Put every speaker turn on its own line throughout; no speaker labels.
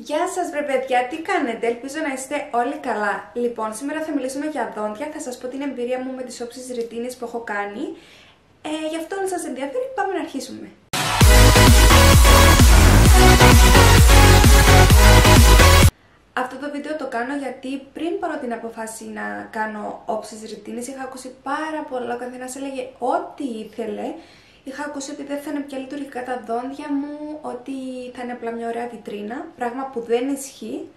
Γεια σας βρε παιδιά, τι κάνετε, ελπίζω να είστε όλοι καλά. Λοιπόν, σήμερα θα μιλήσουμε για δόντια, θα σας πω την εμπειρία μου με τις όψεις ρητίνης που έχω κάνει. Ε, γι' αυτό αν σας ενδιαφέρει πάμε να αρχίσουμε. Αυτό το βίντεο το κάνω γιατί πριν πάρω την αποφάση να κάνω όψεις ρητίνης είχα ακούσει πάρα πολλά, ο καθένας έλεγε ό,τι ήθελε Είχα ακούσει ότι δεν θα είναι πια λειτουργικά τα δόντια μου, ότι θα είναι απλά μια ωραία βιτρίνα, πράγμα που δεν ισχύει.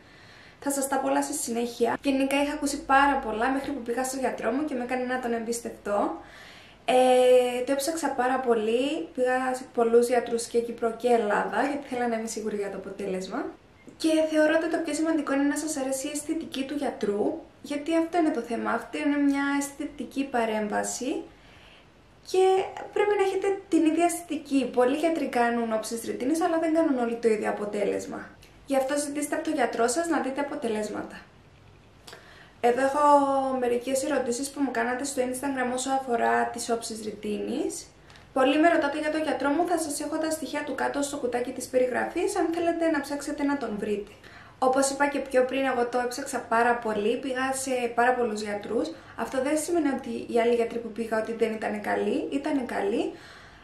Θα σας τα πω όλα στη συνέχεια. Γενικά είχα ακούσει πάρα πολλά μέχρι που πήγα στο γιατρό μου και με έκανε να τον εμπιστευτώ. Ε, το έψαξα πάρα πολύ, πήγα σε πολλούς γιατρούς και Κύπρο και Ελλάδα γιατί θέλω να είμαι σίγουρη για το αποτέλεσμα. Και θεωρώ ότι το πιο σημαντικό είναι να σας αρέσει η αισθητική του γιατρού, γιατί αυτό είναι το θέμα, αυτή είναι μια αισθητική παρέμβαση και πρέπει να έχετε την ίδια αισθητική. Πολλοί γιατροί κάνουν όψεις ρητίνης, αλλά δεν κάνουν όλοι το ίδιο αποτέλεσμα. Γι' αυτό ζητήστε από τον γιατρό σας να δείτε αποτελέσματα. Εδώ έχω μερικές ερωτήσεις που μου κάνατε στο Instagram όσο αφορά τις όψεις ρητίνης. Πολλοί με ρωτάτε για τον γιατρό μου, θα σας έχω τα στοιχεία του κάτω στο κουτάκι της περιγραφής, αν θέλετε να ψάξετε να τον βρείτε. Όπως είπα και πιο πριν, εγώ το έψαξα πάρα πολύ, πήγα σε πάρα πολλούς γιατρούς. Αυτό δεν σημαίνει ότι οι άλλοι γιατροί που πήγα ότι δεν ήταν καλοί, ήταν καλοί.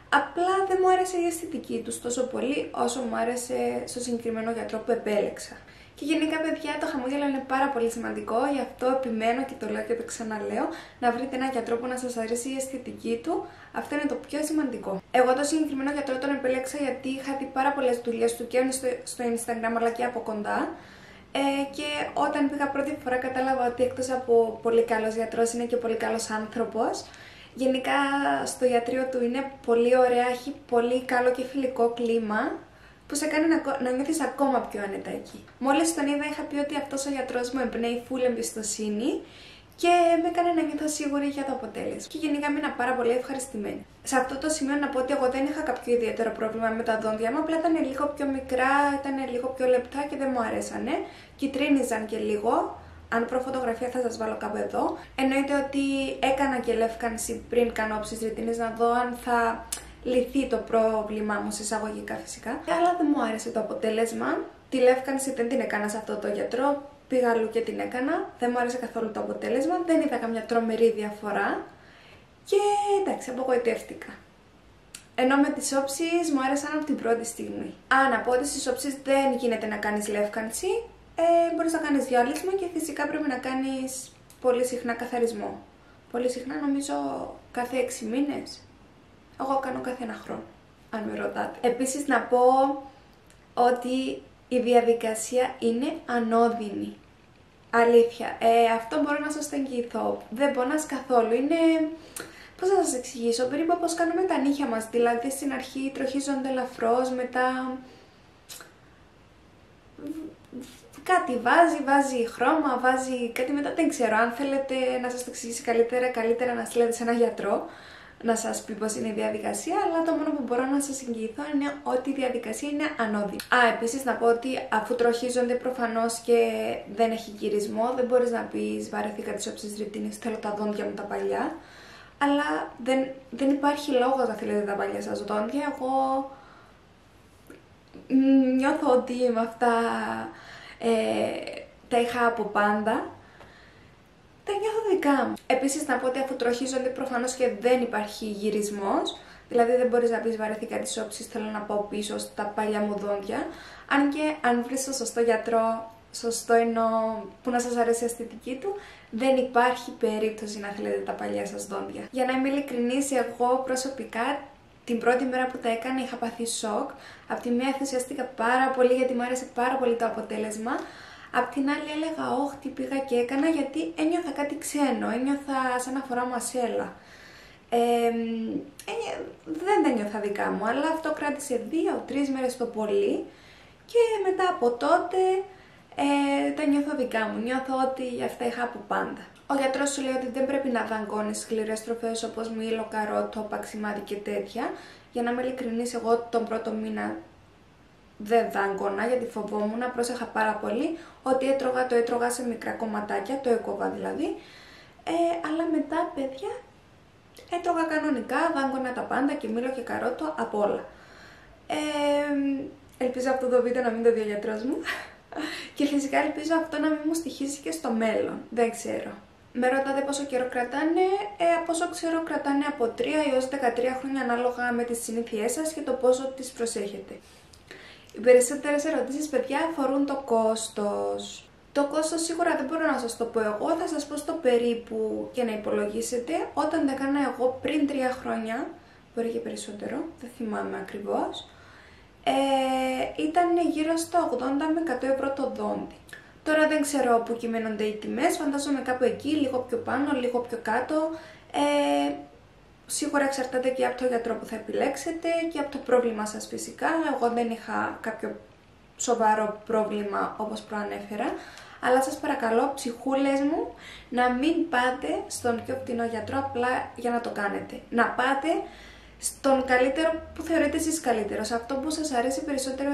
Απλά δεν μου άρεσε η αισθητική τους τόσο πολύ όσο μου άρεσε στο συγκεκριμένο γιατρό που επέλεξα. Και γενικά, παιδιά, το χαμόγελο είναι πάρα πολύ σημαντικό, γι' αυτό επιμένω και το λέω και το ξαναλέω, να βρείτε ένα γιατρό που να σας αρέσει η αισθητική του. Αυτό είναι το πιο σημαντικό. Εγώ το συγκεκριμένο γιατρό τον επέλεξα γιατί είχα δει πάρα πολλές δουλειές του και στο Instagram αλλά και από κοντά. Ε, και όταν πήγα πρώτη φορά κατάλαβα ότι εκτός από πολύ καλός γιατρός είναι και πολύ καλός άνθρωπος. Γενικά στο ιατρείο του είναι πολύ ωραία, έχει πολύ καλό και φιλικό κλίμα που σε κάνει να, να νιώθεις ακόμα πιο άνετα εκεί. Μόλις τον είδα είχα πει ότι αυτός ο γιατρός μου εμπνέει full εμπιστοσύνη και με έκανε να νιώθω σίγουρη για το αποτέλεσμα. Και γενικά μείνα πάρα πολύ ευχαριστημένη. Σε αυτό το σημείο να πω ότι εγώ δεν είχα κάποιο ιδιαίτερο πρόβλημα με τα δόντια μου, απλά ήταν λίγο πιο μικρά, ήταν λίγο πιο λεπτά και δεν μου αρέσανε. Κιτρίνιζαν και λίγο. Αν προφωτογραφία θα σας βάλω κάπου εδώ. Εννοείται ότι έκανα και λεύκανση πριν κάνω όψεις ρητίνης να δω αν θα λυθεί το πρόβλημά μου σε εισαγωγικά φυσικά. Αλλά δεν μου άρεσε το αποτέλεσμα. Τη λεύκανση δεν την έκανα σε αυτό το γιατρό. Πήγα αλλού και την έκανα. Δεν μου άρεσε καθόλου το αποτέλεσμα. Δεν είδα καμιά τρομερή διαφορά. Και εντάξει, απογοητεύτηκα. Ενώ με τις όψεις μου άρεσαν από την πρώτη στιγμή. Α, να πω ότι στις όψεις δεν γίνεται να κάνεις λεύκανση. Ε, μπορείς να κάνεις διάλυσμα και φυσικά πρέπει να κάνεις πολύ συχνά καθαρισμό. Πολύ συχνά νομίζω κάθε 6 μήνες. Εγώ κάνω κάθε ένα χρόνο, αν με ρωτάτε. Επίσης να πω ότι η διαδικασία είναι ανώδυνη. Αλήθεια. Ε, αυτό μπορώ να σας το εγγυηθώ. Δεν πονάς καθόλου. Είναι... Πώς θα σας εξηγήσω, περίπου όπως κάνουμε τα νύχια μας. Δηλαδή στην αρχή τροχίζονται ελαφρώς, μετά... Κάτι βάζει, βάζει χρώμα, βάζει κάτι μετά, δεν ξέρω. Αν θέλετε να σας το εξηγήσει καλύτερα, καλύτερα να στείλετε σε ένα γιατρό να σας πει πώς είναι η διαδικασία, αλλά το μόνο που μπορώ να σας εγγυηθώ είναι ότι η διαδικασία είναι ανώδυνη. Α, επίσης να πω ότι αφού τροχίζονται προφανώς και δεν έχει γυρισμό, δεν μπορείς να πεις βαρεθήκα τις όψεις ρητίνης, θέλω τα δόντια μου τα παλιά, αλλά δεν, δεν υπάρχει λόγος να θέλετε τα παλιά σας δόντια, εγώ νιώθω ότι με αυτά ε, τα είχα από πάντα τα νιώθω δικά μου. Επίσης να πω ότι αφού τροχίζονται προφανώς και δεν υπάρχει γυρισμός, δηλαδή δεν μπορείς να πεις βαρεθήκα τις όψεις, θέλω να πάω πίσω στα παλιά μου δόντια, αν και αν βρεις το σωστό γιατρό, σωστό εννοώ που να σας αρέσει η αισθητική του, δεν υπάρχει περίπτωση να θέλετε τα παλιά σας δόντια. Για να είμαι ειλικρινής, εγώ προσωπικά την πρώτη μέρα που τα έκανα είχα πάθει σοκ. Απ' τη μία ενθουσιαστήκα πάρα πολύ γιατί μου άρεσε πάρα πολύ το αποτέλεσμα. Απ' την άλλη έλεγα όχι τι πήγα και έκανα γιατί ένιωθα κάτι ξένο, ένιωθα σαν να φοράω μασέλα. Ε, δεν τα νιώθα δικά μου, αλλά αυτό κράτησε δύο-τρεις μέρες το πολύ και μετά από τότε ε, τα νιώθω δικά μου. Νιώθω ότι αυτά είχα από πάντα. Ο γιατρός σου λέει ότι δεν πρέπει να δαγκώνεις σκληρές τροφές όπως μήλο, καρότο, παξιμάδι και τέτοια. Για να είμαι ειλικρινής, εγώ τον πρώτο μήνα δεν δάγκωνα γιατί φοβόμουν, πρόσεχα πάρα πολύ ότι έτρωγα το έτρωγα σε μικρά κομματάκια, το έκοβα δηλαδή. Ε, αλλά μετά, παιδιά, έτρωγα κανονικά, δάγκωνα τα πάντα και μήλο και καρότο από όλα. Ε, ελπίζω αυτό το βίντεο να μην το δει ο γιατρός μου. Και φυσικά ελπίζω αυτό να μην μου στοιχίζει και στο μέλλον. Δεν ξέρω. Με ρωτάτε πόσο καιρό κρατάνε, ε, από όσο ξέρω κρατάνε από 3 έως 13 χρόνια ανάλογα με τις συνήθειές σας και το πόσο τις προσέχετε. Οι περισσότερες ερωτήσεις, παιδιά, αφορούν το κόστος. Το κόστος σίγουρα δεν μπορώ να σας το πω εγώ, θα σας πω στο περίπου και να υπολογίσετε. Όταν τα έκανα εγώ πριν 3 χρόνια, μπορεί και περισσότερο, δεν θυμάμαι ακριβώς, ε, ήταν γύρω στα 80 με 100 ευρώ το δόντι. Τώρα δεν ξέρω πού κυμαίνονται οι τιμές, φαντάζομαι κάπου εκεί, λίγο πιο πάνω, λίγο πιο κάτω. Ε, σίγουρα εξαρτάται και από το γιατρό που θα επιλέξετε και από το πρόβλημα σας φυσικά. Εγώ δεν είχα κάποιο σοβαρό πρόβλημα όπως προανέφερα, αλλά σας παρακαλώ ψυχούλες μου να μην πάτε στον πιο φτηνό γιατρό απλά για να το κάνετε. Να πάτε στον καλύτερο που θεωρείτε εσείς καλύτερος, σε αυτό που σας αρέσει περισσότερο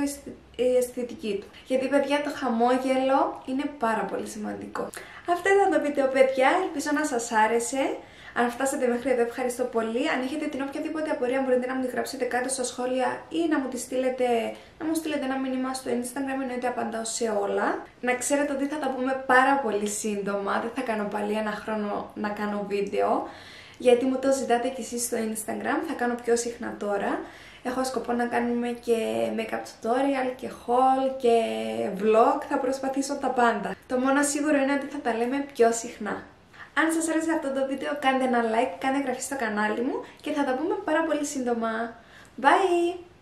η αισθητική του. Γιατί παιδιά το χαμόγελο είναι πάρα πολύ σημαντικό. Αυτό ήταν το βίντεο παιδιά, ελπίζω να σας άρεσε. Αν φτάσατε μέχρι εδώ ευχαριστώ πολύ. Αν έχετε την οποιαδήποτε απορία μπορείτε να μου τη γράψετε κάτω στα σχόλια ή να μου, τη στείλετε, να μου στείλετε ένα μήνυμα στο Instagram εννοείται απαντάω σε όλα. Να ξέρετε ότι θα τα πούμε πάρα πολύ σύντομα, δεν θα κάνω πάλι ένα χρόνο να κάνω βίντεο γιατί μου το ζητάτε κι εσείς στο Instagram, θα κάνω πιο συχνά τώρα. Έχω σκοπό να κάνουμε και make-up tutorial και haul και vlog, θα προσπαθήσω τα πάντα. Το μόνο σίγουρο είναι ότι θα τα λέμε πιο συχνά. Αν σας άρεσε αυτό το βίντεο κάντε ένα like, κάντε εγγραφή στο κανάλι μου και θα τα πούμε πάρα πολύ σύντομα. Bye!